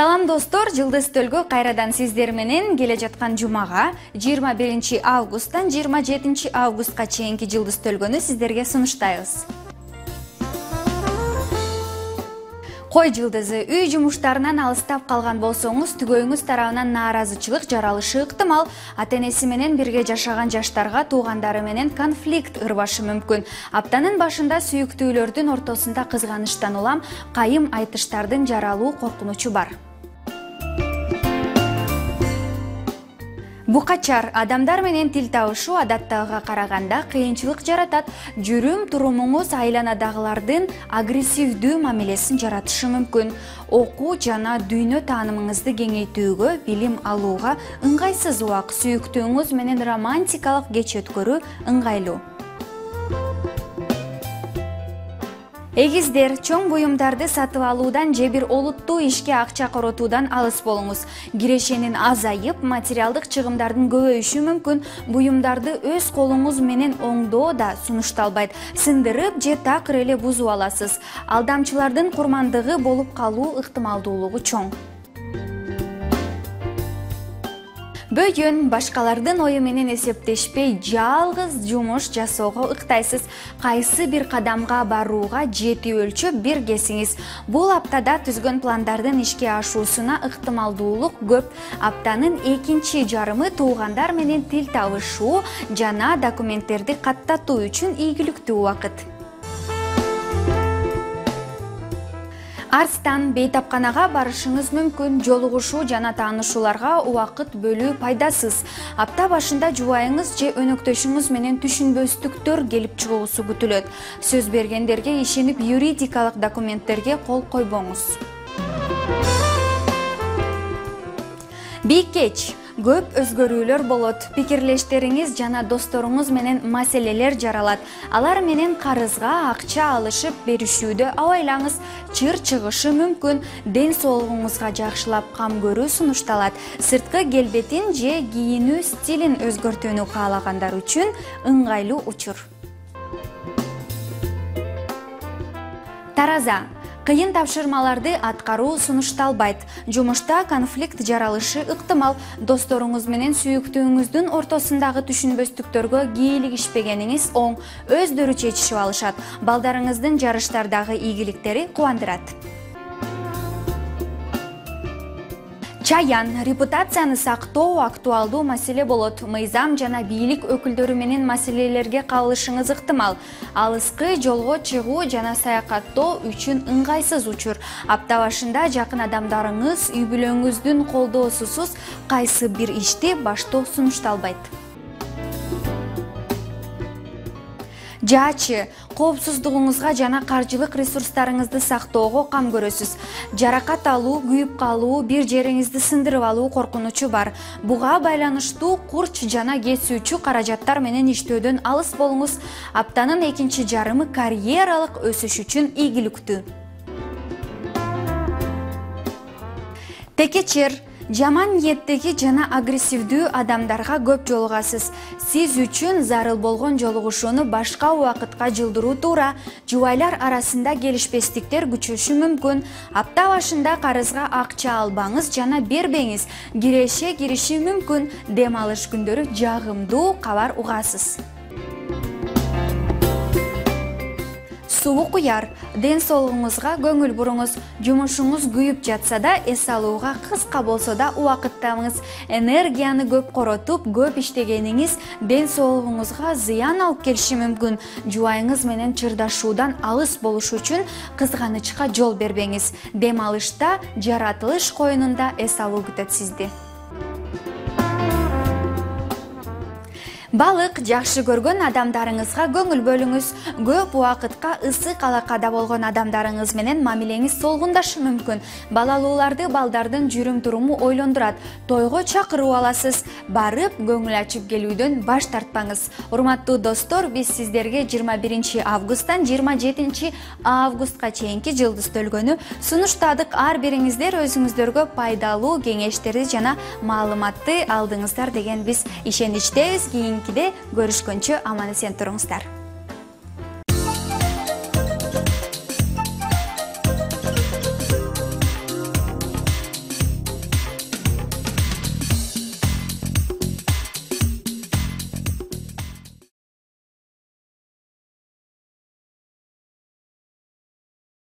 салам достор. Жылдыз төлгө кайрадан сиздер менен келе жаткан жумага жыйырма биринчи августтан жыйырма жетинчи августка чейинки жылдыз төлгөнү сиздерге сунуштайбыз. Кой жылдызы үй жумуштарынан алыстап калган болсоңуз түгөйүңүз тарабынан нааразычылык жаралышы ыктымал. Ата энеси менен бирге жашаган жаштарга туугандары менен конфликт ырбашы мүмкүн. Аптанын башында сүйүктүүлөрдүн ортосунда кызганычтан улам кайым айтыштардын жаралуу коркунучу бар букачар адамдар менен тил табышуу адаттагыга караганда кыйынчылык жаратат. Жүрүм турумуңуз айланадагылардын агрессивдүү мамилесин жаратышы мүмкүн. Окуу жана дүйнө таанымыңызды кеңейтүүгө билим алууга ыңгайсыз убак сүйүктүүңүз менен романтикалык кеч өткөрүү ыңгайлуу эгиздер чоң буюмдарды сатып алуудан же бир олуттуу ишке акча коротуудан алыс болуңуз. Кирешенин азайып материалдык чыгымдардын көбөйүшү мүмкүн. Буюмдарды өз колуңуз менен оңдоо да сунушталбайт. Сындырып же такыр эле бузуп аласыз. Алдамчылардын курмандыгы болуп калуу ыктымалдуулугу чоң бөйөн башкалардын ою менен эсептешпей жалгыз жумуш жасоого ыктайсыз. Кайсы бир кадамга барууга жетүү өлчөп биргесиңиз бул аптада түзгөн пландардын ишке ашуусуна ыктымалдуулук көп. Аптанын экинчи жарымы туугандар менен тил табышуу жана документтерди каттатуу үчүн ийгиликтүү убакыт арстан бейтапканага барышыңыз мүмкүн. Жолугушуу жана таанышууларга убакыт бөлүү пайдасыз. Апта башында жубайыңыз же өнөктөшүңүз менен түшүнбөстүктөр келип чыгуусу күтүлөт. Сөз бергендерге ишенип юридикалык документтерге кол койбоңуз. Бийкеч көп өзгөрүүлөр болот. Пикирлештериңиз жана досторуңуз менен маселелер жаралат. Алар менен карызга акча алышып беришүүдө абайлаңыз. Чыр чыгышы мүмкүн. Ден соолугуңузга жакшылап кам көрүү сунушталат. Сырткы келбетин же кийинүү стилин өзгөртүүнү каалагандар үчүн ыңгайлуу учур. Тараза кыйын тапшырмаларды аткаруу сунушталбайт. Жумушта конфликт жаралышы ыктымал. Досторуңуз менен сүйүктүүңүздүн ортосундагы түшүнбөстүктөргө кийлигишпегениңиз оң. Өздөрү чечишип алышат. Балдарыңыздын жарыштардагы ийгиликтери кубандырат чаян репутацияны сактоо актуалдуу маселе болот. Мыйзам жана бийлик өкүлдөрү менен маселелерге кабылышыңыз ыктымал. Алыскы жолго чыгуу жана саякаттоо үчүн ыңгайсыз учур. Апта башында жакын адамдарыңыз үй бүлөңүздүн колдоосусуз кайсы бир ишти баштоо сунушталбайт жаачы коопсуздугуңузга жана каржылык ресурстарыңызды сактоого кам көрөсүз. Жаракат алуу күйүп калуу бир жериңизди сындырып алуу коркунучу бар. Буга байланыштуу курч жана кесүүчү каражаттар менен иштөөдөн алыс болуңуз. Аптанын экинчи жарымы карьералык өсүш үчүн ийгиликтүү. Текечер жаман ниеттеги жана агрессивдүү адамдарга көп жолугасыз. Сиз үчүн зарыл болгон жолугушууну башка убакытка жылдыруу туура жубайлар арасында келишпестиктер күчөшү мүмкүн. Апта башында карызга акча албаңыз жана бербеңиз. Киреше кириши мүмкүн. Дем алыш күндөрү жагымдуу кабар угасыз сулуу куяр ден соолугуңузга көңүл буруңуз жумушуңуз күйүп жатса да эс алууга кыска болсо да убакыт табыңыз энергияны көп коротуп көп иштегениңиз ден соолугуңузга зыян алып келиши мүмкүн. Жубайыңыз менен чырдашуудан алыс болуш үчүн кызганычка жол бербеңиз. Дем алышта жаратылыш коюнунда эс алуу күтөт сизди балык жакшы көргөн адамдарыңызга көңүл бөлүңүз. Көп убакытка ысык алакада болгон адамдарыңыз менен мамилеңиз солгундашы мүмкүн. Балалууларды балдардын жүрүм туруму ойлондурат. Тойго чакырып аласыз. Барып көңүл ачып келүүдөн баш тартпаңыз. Урматтуу достор биз сиздерге жыйырма биринчи августтан жыйырма жетинчи августка чейинки жылдыз төлгөнү сунуштадык. Ар бириңиздер өзүңүздөргө пайдалуу кеңештерди жана маалыматты алдыңыздар деген биз ишеничтебиз кийин көрүшкөнчө аман эсен туруңуздар